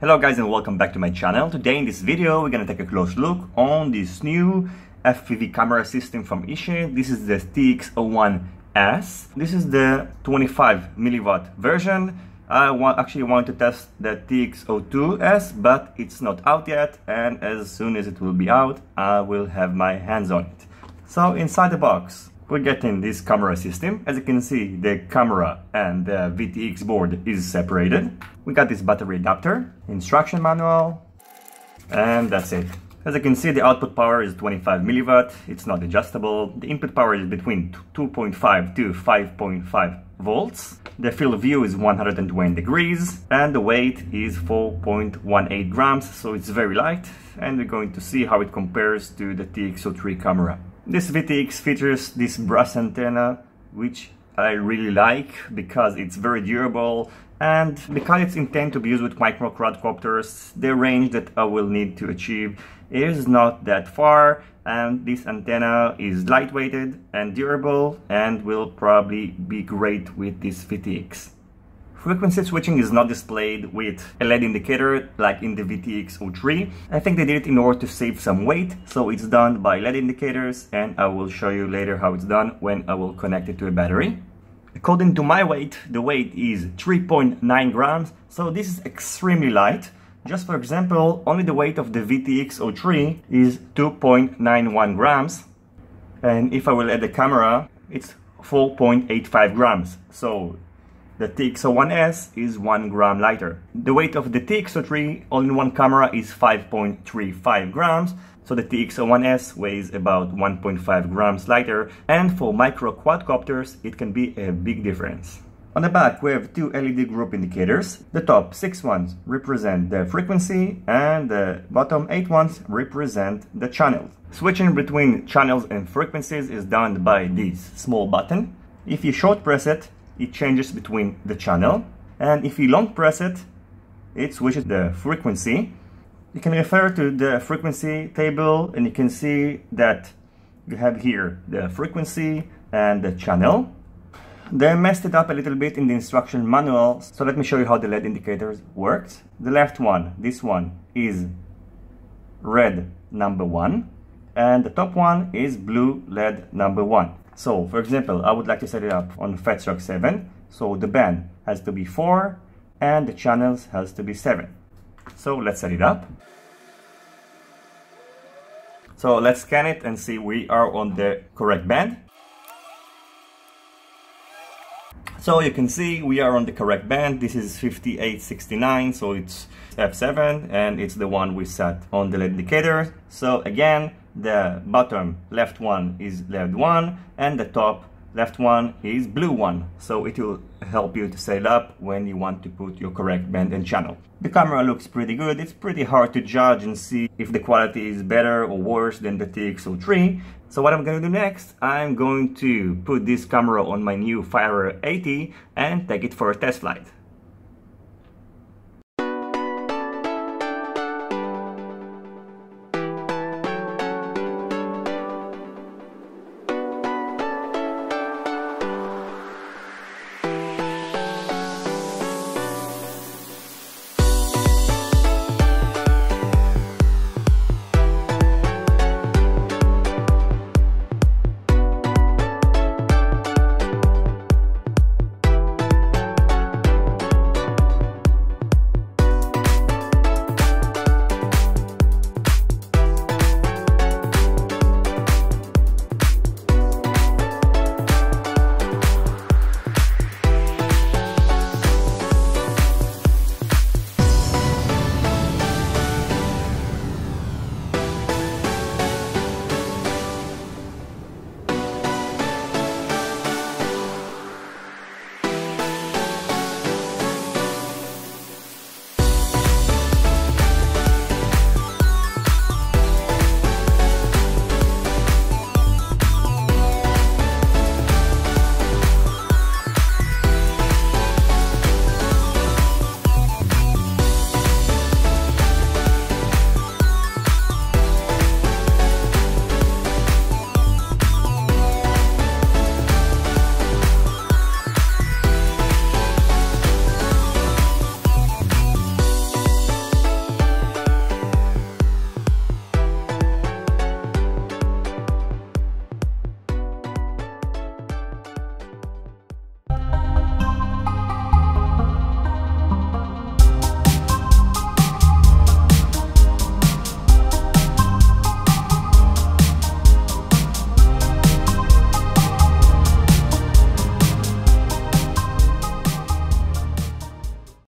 Hello guys and welcome back to my channel. Today in this video we're gonna take a close look on this new FPV camera system from Eachine. This is the TX01S. This is the 25 milliwatt version. I actually want to test the TX02S but it's not out yet and as soon as it will be out I will have my hands on it. So inside the box we're getting this camera system. As you can see, the camera and the VTX board is separated. We got this battery adapter, instruction manual, and that's it. As you can see, the output power is 25 milliwatt. It's not adjustable. The input power is between 2.5 to 5.5 volts. The field of view is 120 degrees and the weight is 4.18 grams, so it's very light. And we're going to see how it compares to the TX03 camera. This VTX features this brass antenna, which I really like because it's very durable and because it's intended to be used with micro quadcopters, the range that I will need to achieve is not that far and this antenna is lightweighted and durable and will probably be great with this VTX. Frequency switching is not displayed with a LED indicator like in the VTX03. I think they did it in order to save some weight, so it's done by LED indicators and I will show you later how it's done when I will connect it to a battery. According to my weight, the weight is 3.9 grams, so this is extremely light. Just for example, only the weight of the VTX03 is 2.91 grams. And if I will add the camera, it's 4.85 grams. So the TX01S is 1 gram lighter. The weight of the TX03 all-in-one camera is 5.35 grams, so the TX01S weighs about 1.5 grams lighter, and for micro quadcopters it can be a big difference. On the back we have two LED group indicators. The top 6 ones represent the frequency and the bottom 8 ones represent the channels. Switching between channels and frequencies is done by this small button. If you short press it, it changes between the channel and if you long press it it switches the frequency. You can refer to the frequency table and you can see that you have here the frequency and the channel. They messed it up a little bit in the instruction manual so let me show you how the LED indicators works the left one this one is red number one and the top one is blue LED number one so, for example, I would like to set it up on FatShark 7. So the band has to be 4 and the channels has to be 7. So let's set it up. So let's scan it and see we are on the correct band. So you can see we are on the correct band. This is 5869, so it's F7 and it's the one we set on the LED indicator. So again, the bottom left one is LED one and the top left one is blue one so it will help you to set up when you want to put your correct band and channel the camera looks pretty good it's pretty hard to judge and see if the quality is better or worse than the TX03 so what I'm gonna do next I'm going to put this camera on my new Fire 80 and take it for a test flight